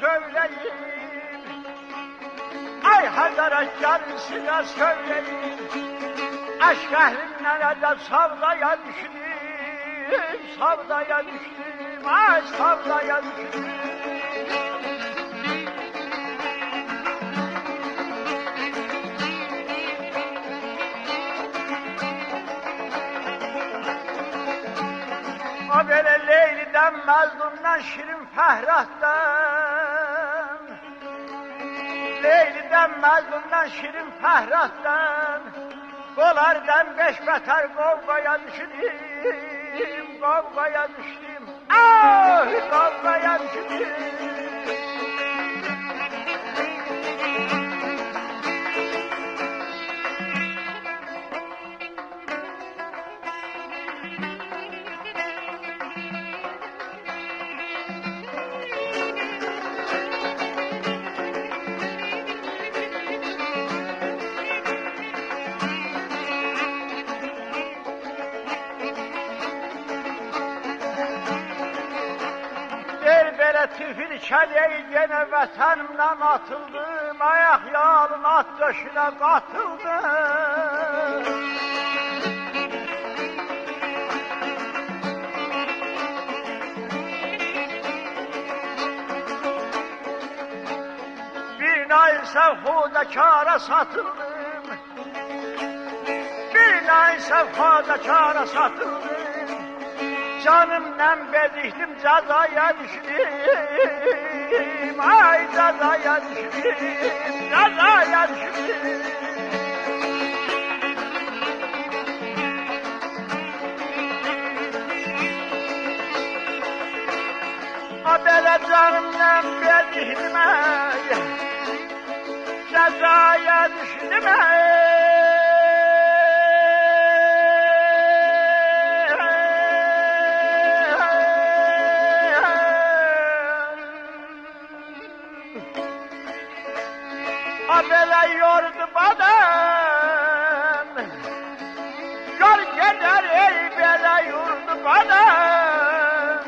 söyleyeyim. Ay Hazara size söyleyeyim. Aşk ehlinden de savdaya düştüm, savdaya düştüm, ay savdaya düştüm. O böyle Leyli'den, Mecnun'dan, Şirin Fehrat'tan Leyli'den, Mecnun'dan, Şirin Fehrat'tan Kolardan beş beter kavgaya düştüm, kavgaya düştüm. Ah kavgaya düştüm çeleği gene vatanımdan atıldım Ayak yağlın at döşüne katıldım Bir nay sevhuda kâra satıldım. Bir nay sevhuda kâra satıldım Canımdan bezihtim cezaya düştüm. Ay cezaya düştüm Cezaya düştüm. A böyle canımdan bezihtim ay. Cezaya düştüm Abele yordu badem Yol gider ey bele yurdu badem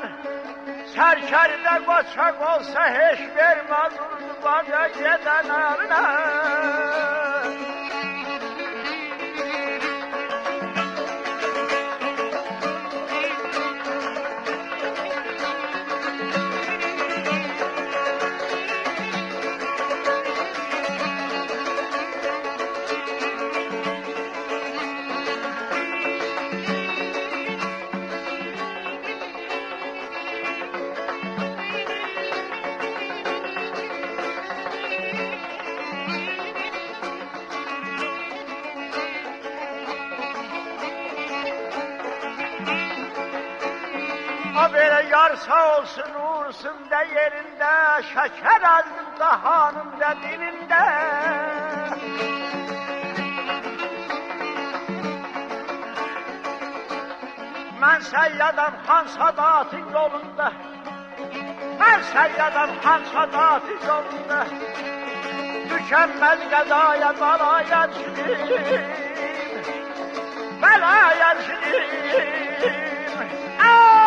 Serkerde koçak olsa hiç vermez urdu bana giden arına Ha böyle yar olsun uğursun da yerinde Şeker aldım da hanım da dilinde. Ben seyyadam sadatın yolunda Ben seyyadam han sadatın yolunda Tükenmez gazaya balaya düştüm Belaya düştüm Ay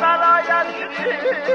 belaya düştüm